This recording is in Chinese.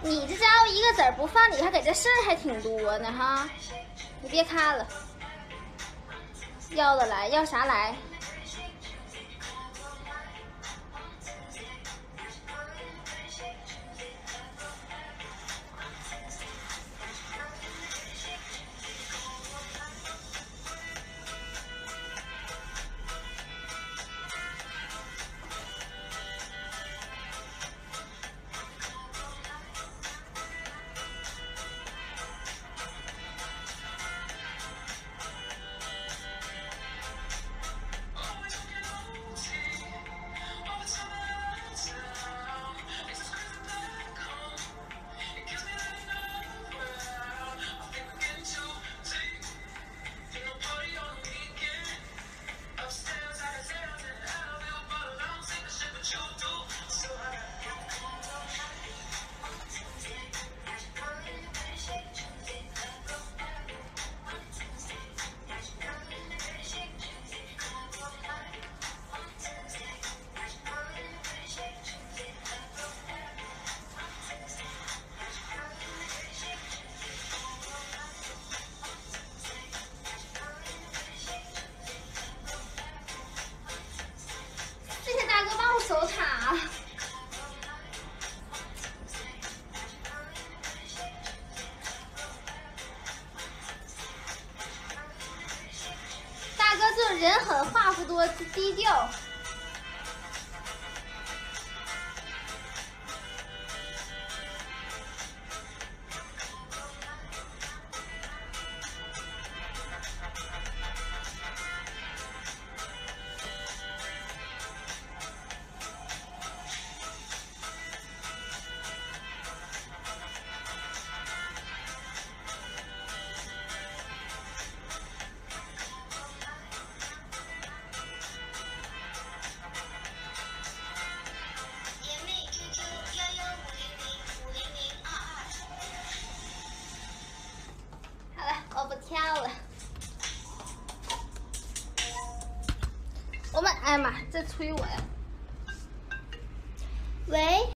你这家伙一个子儿不放，你还给这事儿还挺多呢哈！你别看了，要的来，要啥来？守塔。大哥这人狠话不多，低调。跳了。我们，哎呀妈，在催我呀！喂。